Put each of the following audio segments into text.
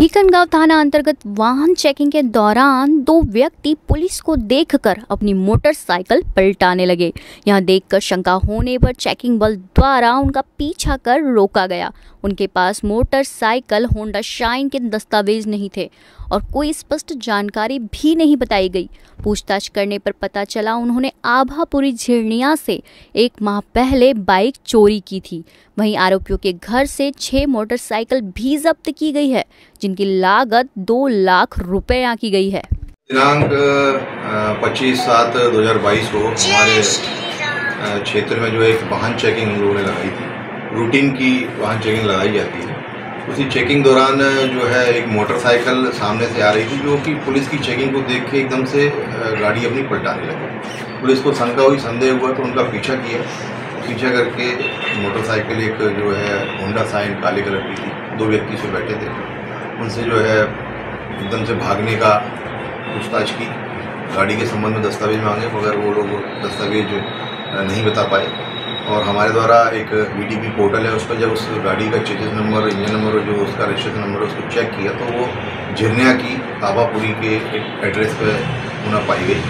भीकनगांव थाना अंतर्गत वाहन चेकिंग के दौरान दो व्यक्ति पुलिस को देखकर अपनी मोटरसाइकिल पलटाने लगे। यहाँ देखकर शंका होने पर चेकिंग बल द्वारा उनका पीछा कर रोका गया। उनके पास मोटरसाइकिल, होंडा शाइन के दस्तावेज़ नहीं थे और कोई स्पष्ट जानकारी भी नहीं बताई गई। पूछताछ करने पर पता चला उन्होंने आभापुरी झिरनिया से एक माह पहले बाइक चोरी की थी। वहीं आरोपियों के घर से छह मोटरसाइकिल भी जब्त की गई है जिनकी लागत दो लाख रुपए आंकी गई है। दिनांक पच्चीस सात दो हज़ार बाईस को हमारे क्षेत्र में जो एक वाहन चेकिंग हम लोगों ने लगाई थी रूटीन की वाहन चेकिंग लगाई जाती है। उसी चेकिंग दौरान जो है एक मोटरसाइकिल सामने से आ रही थी जो कि पुलिस की चेकिंग को देख के एकदम से गाड़ी अपनी पलटाने लगी। पुलिस को शंका हुई संदेह हुआ तो उनका पीछा किया। पीछा करके मोटरसाइकिल एक जो है होंडा साइन काले कलर की थी दो व्यक्ति से बैठे थे। उनसे जो है एकदम से भागने का पूछताछ की। गाड़ी के संबंध में दस्तावेज़ मांगे, मगर वो लोग दस्तावेज़ नहीं बता पाए। और हमारे द्वारा एक वी पोर्टल है, उस पर जब उस गाड़ी का चेजिस नंबर, इंजन नंबर जो उसका रजिस्ट्रेशन नंबर उसको चेक किया तो वो झिरनिया की आबापुरी के एक एड्रेस पर होना पाई गई।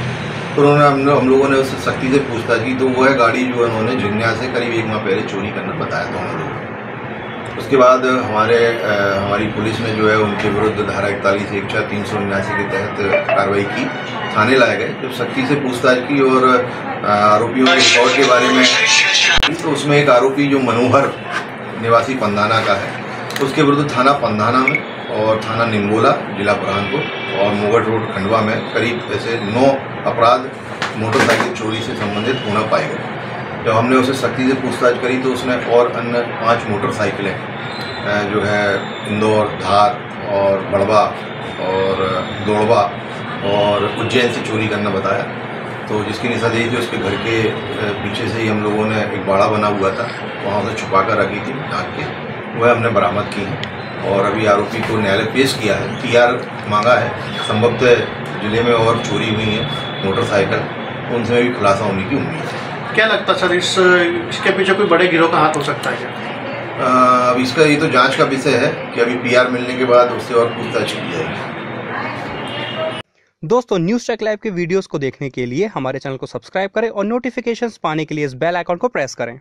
तो उन्होंने हम हम लोगों ने उससे सख्ती से पूछताछ की तो वो है गाड़ी जो है उन्होंने झिरनिया से करीब एक माह पहले चोरी करना बताया था उन्होंने। उसके बाद हमारे हमारी पुलिस ने जो है उनके विरुद्ध धारा इकतालीस, एक चार तीन सौ उन्यासी के तहत कार्रवाई की। थाने लाए गए। जब सख्ती से पूछताछ की और आरोपियों के रिकॉर्ड के बारे में तो उसमें एक आरोपी जो मनोहर निवासी पंदाना का है, उसके विरुद्ध थाना पंदाना में और थाना निम्बोला जिला बुरहानपुर और मोगट रोड खंडवा में करीब ऐसे नौ अपराध मोटरसाइकिल चोरी से संबंधित होना पाए गए। जब हमने उसे सख्ती से पूछताछ करी तो उसने और अन्य पाँच मोटरसाइकिलें जो है इंदौर, धार और बड़वा और दौड़वा और उज्जैन से चोरी करना बताया। तो जिसकी निशानदेही थी, उसके घर के पीछे से ही हम लोगों ने एक बाड़ा बना हुआ था, वहाँ से छुपा कर रखी थी ढाक के। वह हमने बरामद की है और अभी आरोपी को न्यायालय पेश किया है। पीआर मांगा है, संभवतः ज़िले में और चोरी हुई है मोटरसाइकिल तो उनसे भी खुलासा होने की उम्मीद है। क्या लगता है सर इस इसके पीछे कोई बड़े गिरोह का हाथ हो सकता है क्या? अब इसका ये तो जाँच का विषय है कि अभी पीआर मिलने के बाद उससे और पूछताछ की जाएगी। दोस्तों न्यूज़ टेक लाइव के वीडियोस को देखने के लिए हमारे चैनल को सब्सक्राइब करें और नोटिफिकेशंस पाने के लिए इस बेल आइकॉन को प्रेस करें।